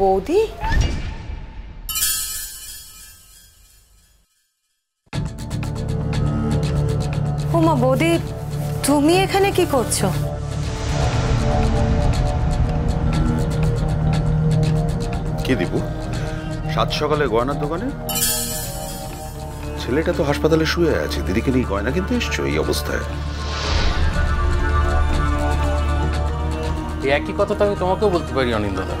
বৌদি। উমা বৌদি তুমি এখানে কি করছ? কে দিব সাত সকালে গয়নার দোকানে? ছেলেটা তো হাসপাতালে শুয়ে আছে দিদিকে নিয়ে গয়না কিনতে এসছো এই অবস্থায়? এই একই কথা তো আমি তোমাকেও বলতে পারি অনিন্দদা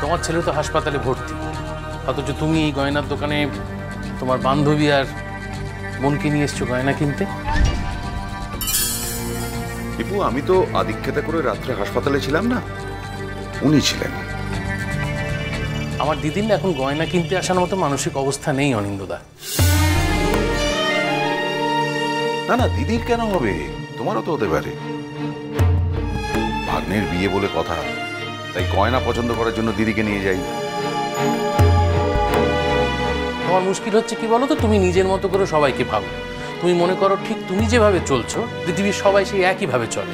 তোমার ছেলে তো হাসপাতালে ভর্তি। অথচ তুমি এই গয়নার দোকানে তোমার বান্ধবী আর বোনকে নিয়ে এসছো গয়না কিনতে? দীপু আমি তো আদিক্ষেতা করে রাত্রে হাসপাতালে ছিলাম না। উনি ছিলেন। আমার দিদির না এখন গয়না কিনতে আসার মতো মানসিক অবস্থা নেই অনিন্দদা না না দিদির কেন হবে? তোমারও তো হতে পারে। ভাগ্নের বিয়ে বলে কথা। তাই গয়না পছন্দ করার জন্য দিদিকে নিয়ে যাই। তোমার মুশকিল হচ্ছে কি বলো তো তুমি নিজের মতো করে সবাইকে ভাবো। তুমি মনে করো ঠিক তুমি যেভাবে চলছো পৃথিবীর সবাই সেই একইভাবে চলে।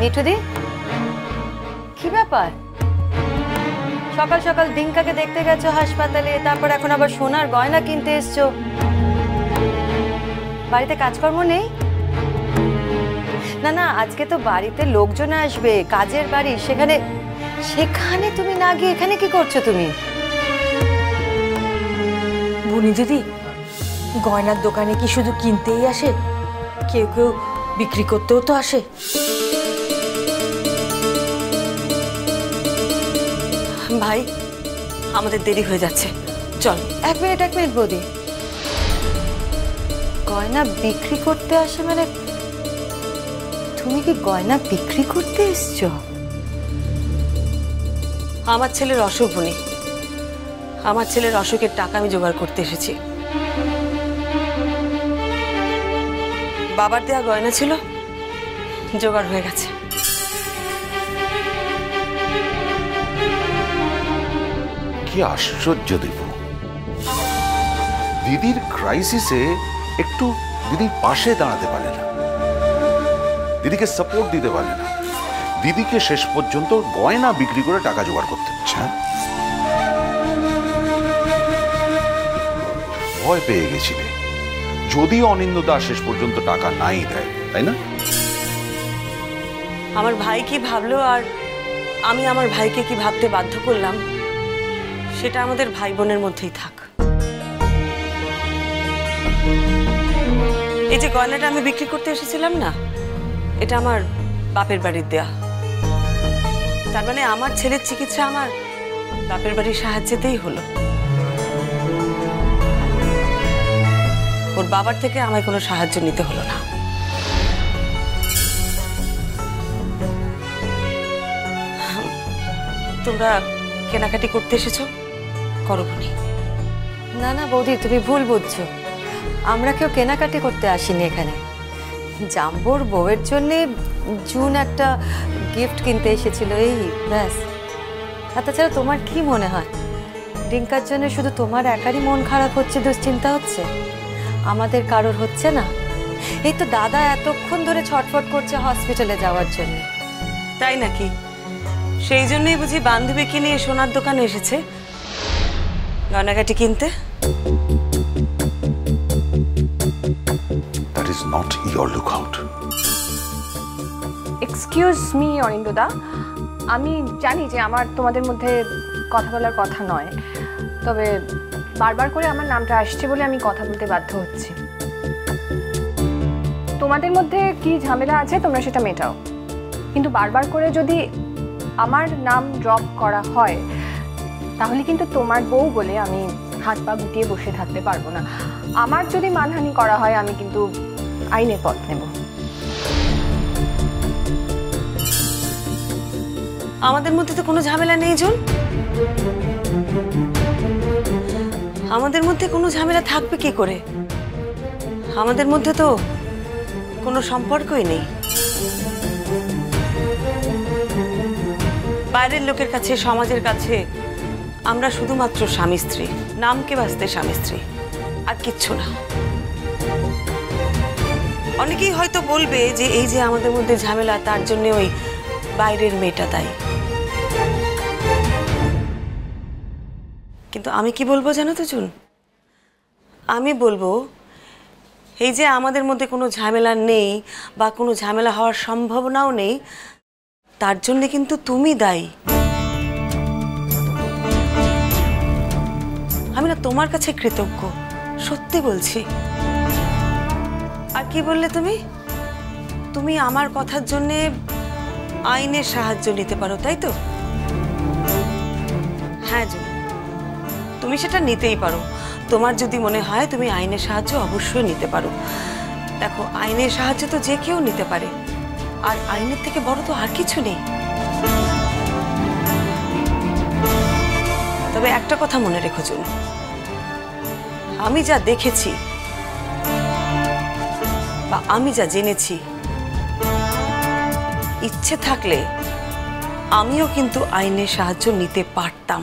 মিঠুদি কি ব্যাপার? সকাল সকাল ডিঙ্কাকে দেখতে গেছো হাসপাতালে তারপর এখন আবার সোনার গয়না কিনতে এসছো। বাড়িতে কাজকর্ম নেই? না না আজকে তো বাড়িতে লোকজন আসবে কাজের বাড়ি সেখানে সেখানে তুমি না গিয়ে এখানে কি করছ তুমি? বুনি দিদি গয়নার দোকানে কি শুধু কিনতেই আসে? কেউ কেউ বিক্রি করতেও তো আসে। ভাই আমাদের দেরি হয়ে যাচ্ছে। চল। এক মিনিট এক মিনিট বৌদি। গয়না বিক্রি করতে আসে মানে তুমি কি গয়না বিক্রি করতে এসছো? আমার ছেলের অসুখ বুনি আমার ছেলের অসুখের টাকা আমি জোগাড় করতে এসেছি। বাবার দেওয়া গয়না ছিল জোগাড় হয়ে গেছে। কি আশ্চর্য দীপু দিদির ক্রাইসিসে একটু দিদির পাশে দাঁড়াতে পারে না। দিদিকে সাপোর্ট দিতে পারে না। দিদিকে শেষ পর্যন্ত গয়না বিক্রি করে টাকা জোগাড় করতে হচ্ছে হ্যাঁ? ভয় পেয়ে গেছিলে যদি অনিন্দ দাস শেষ পর্যন্ত টাকা নাই দেয়, তাই না? আমার ভাই কি ভাবলো আর আমি আমার ভাইকে কি ভাবতে বাধ্য করলাম, সেটা আমাদের ভাই বোনের মধ্যেই থাক। এই যে গয়নাটা আমি বিক্রি করতে এসেছিলাম না এটা আমার বাপের বাড়ির দেয়া। তার মানে আমার ছেলের চিকিৎসা আমার বাপের বাড়ির সাহায্যেতেই হলো। ওর বাবার থেকে আমায় কোনো সাহায্য নিতে হলো না। তোমরা কেনাকাটি করতে এসেছ? করো বনি। না না, বৌদি, তুমি ভুল বুঝছ। আমরা কেউ কেনাকাটি করতে আসিনি এখানে। জাম্বোর বউয়ের জন্যে জুন একটা গিফট কিনতে এসেছিল, এই, ব্যাস। আর তাছাড়া তোমার কি মনে হয়? ডিঙ্কার জন্য শুধু তোমার একারই মন খারাপ হচ্ছে, দুশ্চিন্তা হচ্ছে? আমাদের কারোর হচ্ছে না? এই তো দাদা এতক্ষণ ধরে ছটফট করছে হসপিটালে যাওয়ার জন্য। তাই নাকি? সেই জন্যই বুঝি বান্ধবীকে নিয়ে সোনার দোকানে এসেছে। গয়নাগাটি কিনতে? Your look out excuse me অরিন্দদা। আমি জানি যে আমার তোমাদের মধ্যে কথা বলার কথা নয়, তবে বারবার করে আমার নামটা আসছে বলে আমি কথা বলতে বাধ্য হচ্ছি। তোমাদের মধ্যে কি ঝামেলা আছে, তোমরা সেটা মেটাও। কিন্তু বারবার করে যদি আমার নাম ড্রপ করা হয়, তাহলে কিন্তু তোমার বউ বলে আমি হাত পা গুটিয়ে বসে থাকতে পারব না। আমার যদি মানহানি করা হয়, আমি কিন্তু আইনের পথ নেব। আমাদের মধ্যে তো কোনো ঝামেলা নেই, জুন। আমাদের মধ্যে কোনো ঝামেলা থাকবে কি করে? আমাদের মধ্যে তো কোনো সম্পর্কই নেই। বাইরের লোকের কাছে, সমাজের কাছে আমরা শুধুমাত্র স্বামী স্ত্রী। নামকে বাঁচতে স্বামী স্ত্রী। আর কিচ্ছু না। অনেকেই হয়তো বলবে যে এই যে আমাদের মধ্যে ঝামেলা, তার জন্য ওই বাইরের মেয়েটা তাই কিন্তু আমি কি বলব জানো তো জুন আমি বলব, এই যে আমাদের মধ্যে কোনো ঝামেলা নেই বা কোনো ঝামেলা হওয়ার সম্ভাবনাও নেই, তার জন্য কিন্তু তুমি দায়ী। আমি না তোমার কাছে কৃতজ্ঞ, সত্যি বলছি। আর কি বললে তুমি? তুমি আমার কথার জন্যে আইনের সাহায্য নিতে পারো, তাই তো? হ্যাঁ জুন। তুমি সেটা নিতেই পারো। তোমার যদি মনে হয় তুমি আইনের সাহায্য অবশ্যই নিতে পারো। দেখো, আইনের সাহায্য তো যে কেউ নিতে পারে। আর আইনের থেকে বড় তো আর কিছু নেই। তবে একটা কথা মনে রেখো, জুন। আমি যা দেখেছি বা আমি যা জেনেছি, ইচ্ছে থাকলে আমিও কিন্তু আইনের সাহায্য নিতে পারতাম।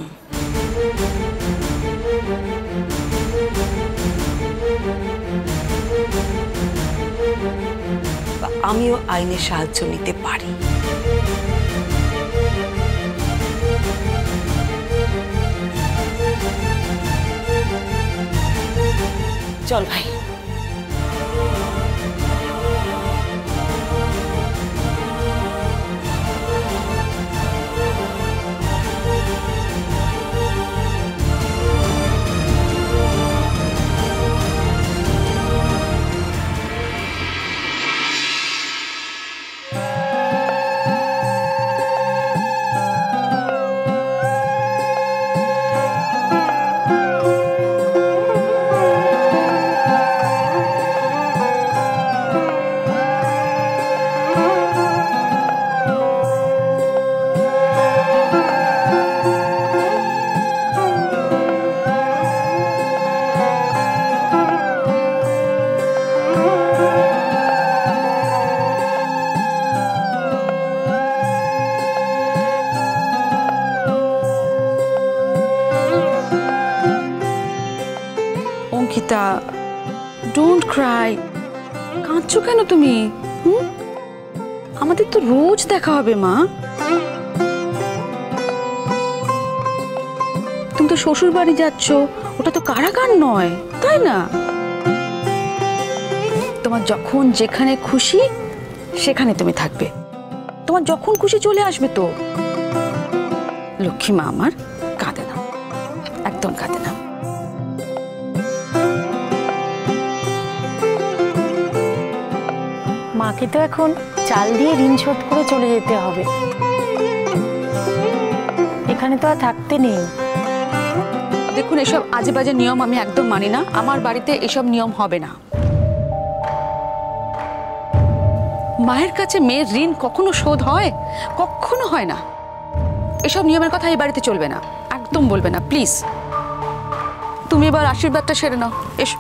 আমিও আইনের সাহায্য নিতে পারি। চল ভাই। অঙ্কিতা ডোন্ট ক্রাই কাঁদছো কেন তুমি? হুম? আমাদের তো রোজ দেখা হবে, মা। তুমি তো শ্বশুর বাড়ি যাচ্ছ, ওটা তো কারাগার নয়, তাই না? তোমার যখন যেখানে খুশি, সেখানে তুমি থাকবে। তোমার যখন খুশি চলে আসবে তো। লক্ষ্মী মা আমার মাকে তো এখন চাল দিয়ে ঋণ শোধ করে চলে যেতে হবে। এখানে তো আর থাকতে নেই। দেখুন, এসব আজে বাজে নিয়ম আমি একদম মানি না। আমার বাড়িতে এসব নিয়ম হবে না। মায়ের কাছে মেয়ের ঋণ কখনো শোধ হয়? কখনো হয় না। এসব নিয়মের কথা এই বাড়িতে চলবে না। একদম বলবে না, প্লিজ। তুমি এবার আশীর্বাদটা সেরে নাও। এসো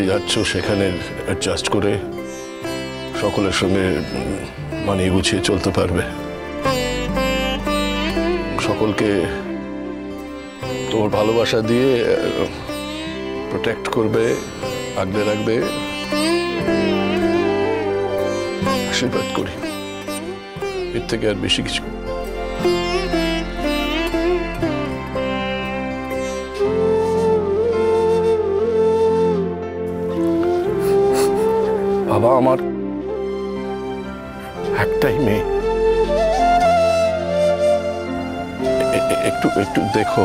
যে যাচ্ছ, সেখানে অ্যাডজাস্ট করে সকলের সঙ্গে মানিয়ে গুছিয়ে চলতে পারবে। সকলকে তোমার ভালোবাসা দিয়ে প্রোটেক্ট করবে, আগলে রাখবে। আশীর্বাদ করি। এর থেকে আর বেশি কিছু বাবা আমার একটাই মেয়ে। একটু একটু দেখো।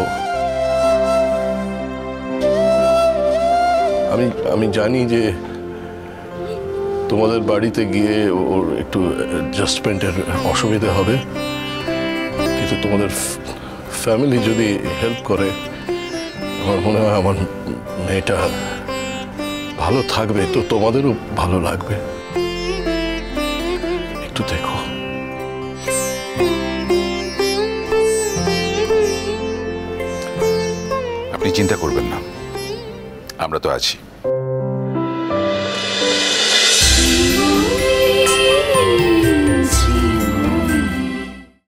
আমি আমি জানি যে তোমাদের বাড়িতে গিয়ে ওর একটু অ্যাডজাস্টমেন্টের অসুবিধা হবে। কিন্তু তোমাদের ফ্যামিলি যদি হেল্প করে, আমার মনে হয় আমার মেয়েটা ভালো থাকবে, তো তোমাদেরও ভালো লাগবে। একটু দেখো। আপনি চিন্তা করবেন না। আমরা তো আছি।